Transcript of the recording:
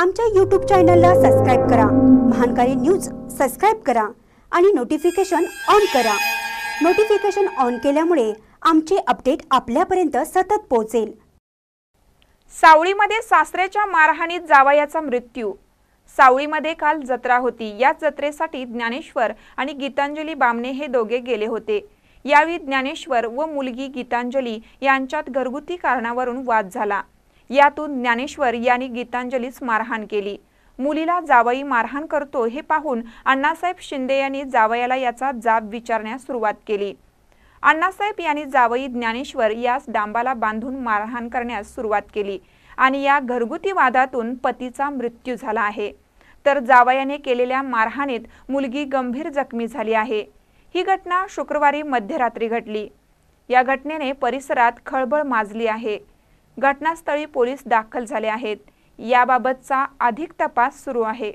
आमच्या यूट्यूब चॅनलला सबस्क्राईब करा. महानकारी न्यूज सबस्क्राईब करा आणि नोटिफिकेशन ऑन करा. नोटिफिकेशन ऑन केल्यामुळे आमचे अपडेट आपल्यापर्यंत सतत पोहोचेल. सावळीमध्ये सासऱ्याच्या मारहाणीत जावयाचा मृत्यू. सावळीमध्ये काल जत्रा होती. याच जत्रेसाठी ज्ञानेश्वर आणि गीतांजली बामणे हे दोघे गेले होते. यावेळी ज्ञानेश्वर व मुलगी गीतांजली यांच्यात घरगुती कारणावरून वाद झाला. यातून ज्ञानेश्वर यांनी गीतांजलीस मारहाण केली. मुलीला जावई मारहाण करतो हे पाहून अण्णासाहेब शिंदे यांनी जावयाला याचा जाब विचारण्यास सुरुवात केली. अण्णासाहेब यांनी जावई ज्ञानेश्वर यास डांबाला बांधून मारहाण करण्यास सुरुवात केली आणि या घरगुती वादातून पतीचा मृत्यू झाला आहे. तर जावयाने केलेल्या मारहाणीत मुलगी गंभीर जखमी झाली आहे. ही घटना शुक्रवारी मध्यरात्री घडली. या घटनेने परिसरात खळबळ माजली आहे. घटनास्थळी पोलीस दाखल झाले आहेत. याबाबतचा अधिक तपास सुरू आहे.